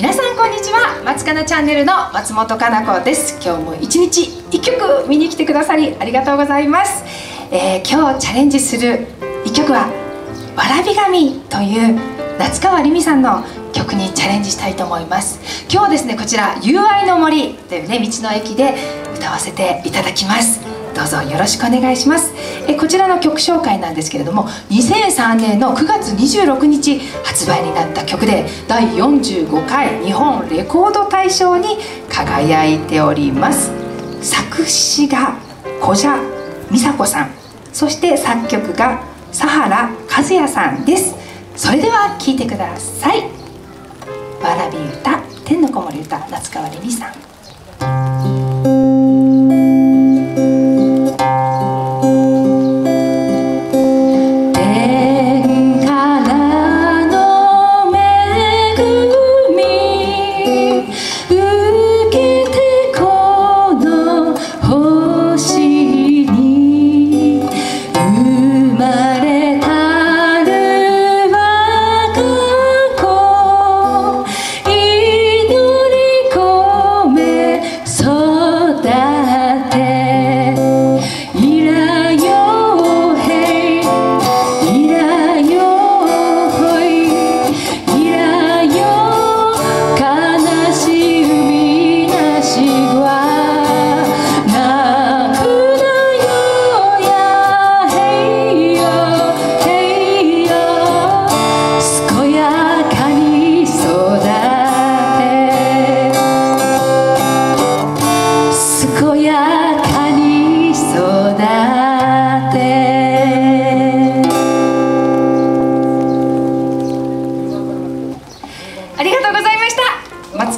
皆さんこんにちは。松かなチャンネルの松本かな子です。今日も一日一曲見に来てくださりありがとうございます、えー、今日チャレンジする一曲はわらび神という夏川りみさんの曲にチャレンジしたいと思います。今日はですねこちら友愛の森というね道の駅で歌わせていただきます。どうぞよろしくお願いします。えこちらの曲紹介なんですけれども2003年の9月26日発売になった曲で第45回日本レコード大賞に輝いております。作詞が古謝美佐子さん。そして作曲が佐原和也さんです。それでは聴いてください。わらび歌天の子守歌夏川りみさん。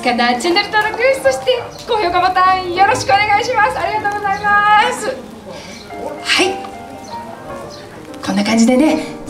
かなチャンネル登録そして高評価ボタンよろしくお願いしますありがとうございますはい。こんな感じでね